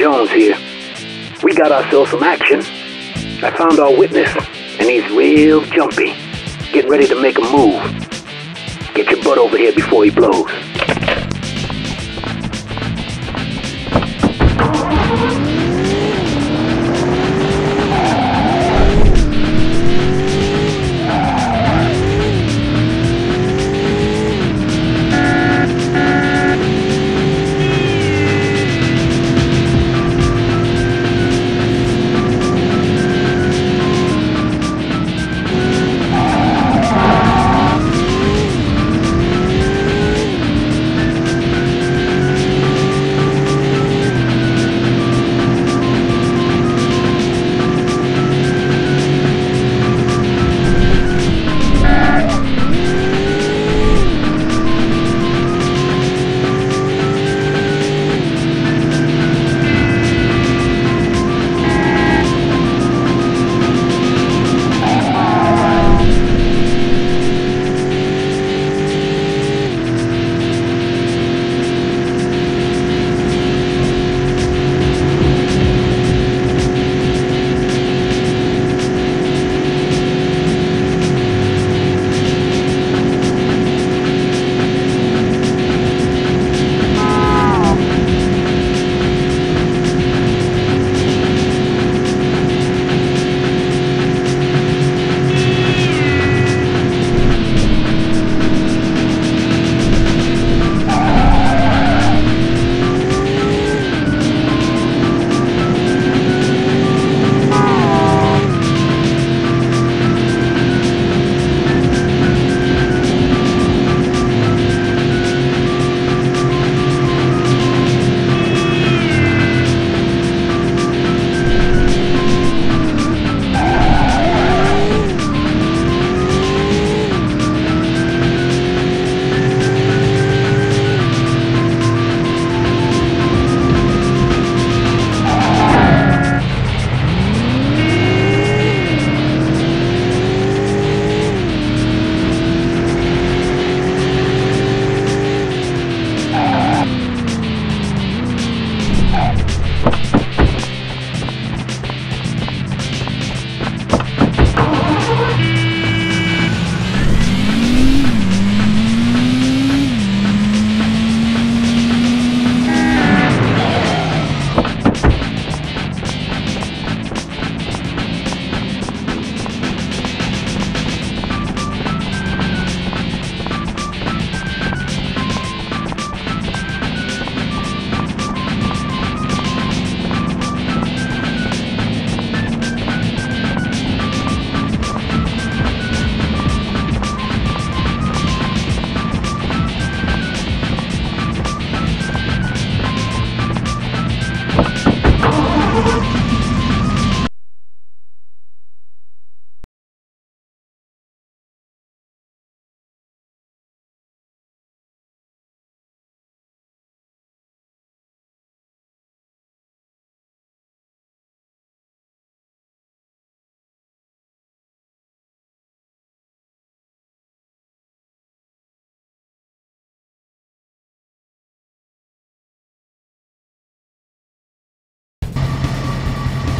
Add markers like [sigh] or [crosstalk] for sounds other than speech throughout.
Jones here. We got ourselves some action. I found our witness, and he's real jumpy, getting ready to make a move. Get your butt over here before he blows.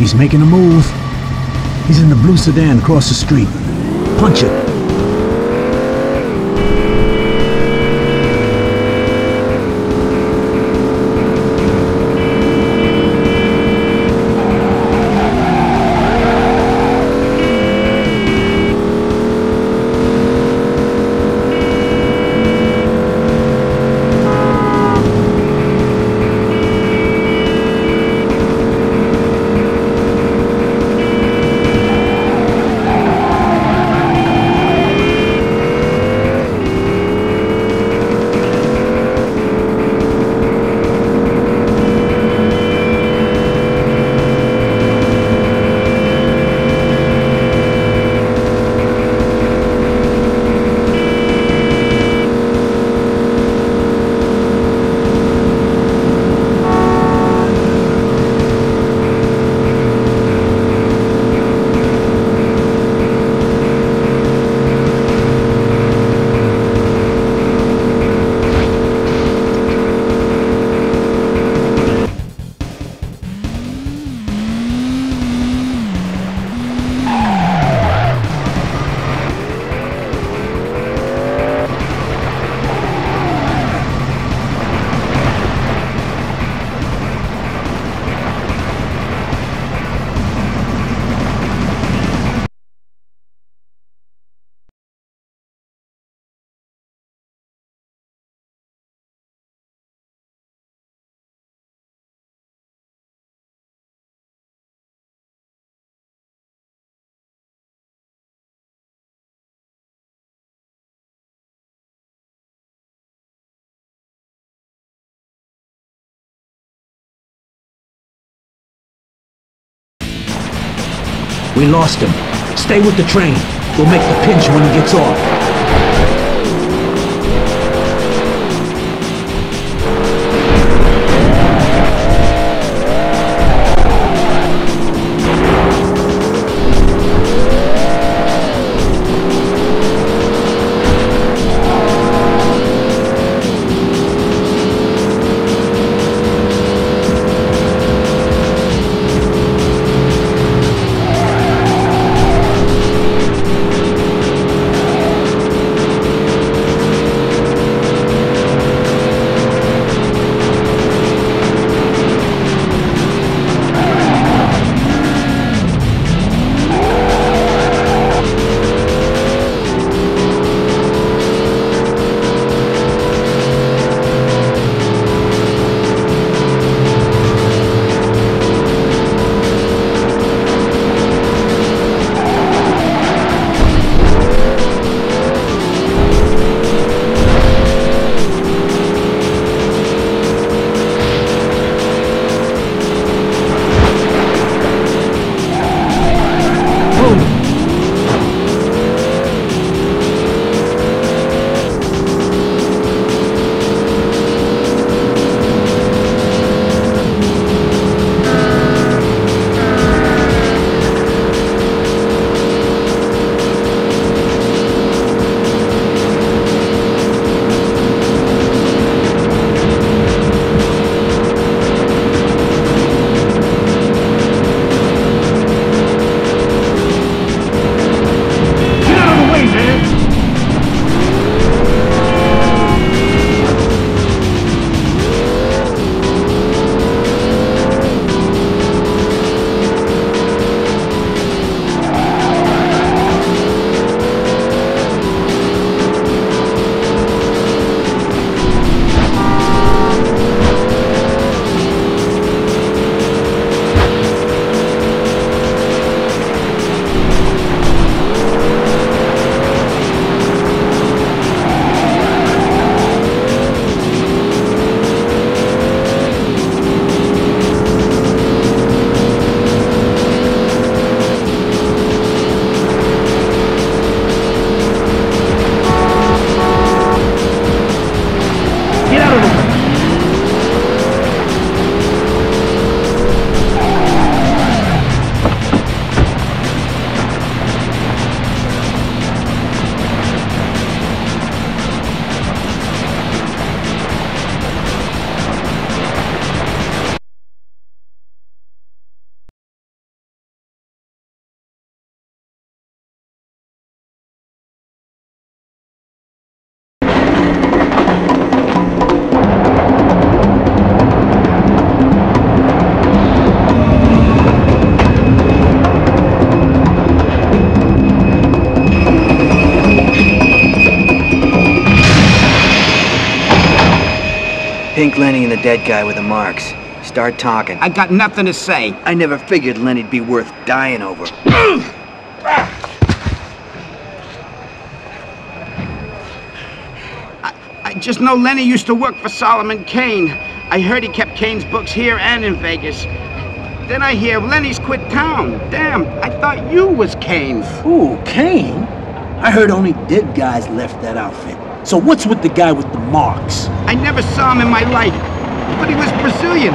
He's making a move. He's in the blue sedan across the street. Punch it. We lost him. Stay with the train. We'll make the pinch when he gets off. Pink Lenny and the dead guy with the marks. Start talking. I got nothing to say. I never figured Lenny'd be worth dying over. I just know Lenny used to work for Solomon Caine. I heard he kept Caine's books here and in Vegas. Then I hear Lenny's quit town. Damn, I thought you was Caine. Ooh, Caine? I heard only dead guys left that outfit. So what's with the guy with the marks? I never saw him in my life, but he was Brazilian.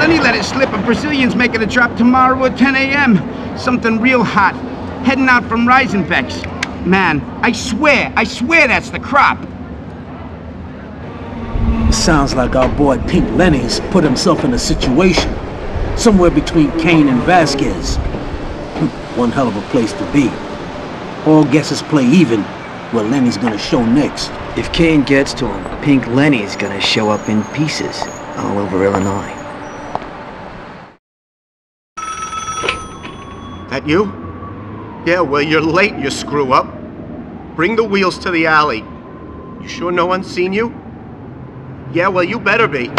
Lenny let it slip a Brazilian's making a drop tomorrow at 10 a.m. Something real hot, heading out from Reisenbeck's. Man, I swear, I swear that's the crop. Sounds like our boy Pink Lenny's put himself in a situation. Somewhere between Caine and Vasquez. [laughs] One hell of a place to be. All guesses play even, where Lenny's gonna show next. If Caine gets to him, Pink Lenny's gonna show up in pieces all over Illinois. That you? Yeah, well, you're late, you screw up. Bring the wheels to the alley. You sure no one's seen you? Yeah, well, you better be.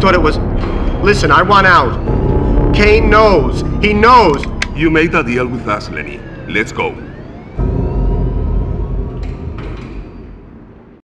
Thought it was... Listen, I want out. Caine knows. He knows. You made a deal with us, Lenny. Let's go.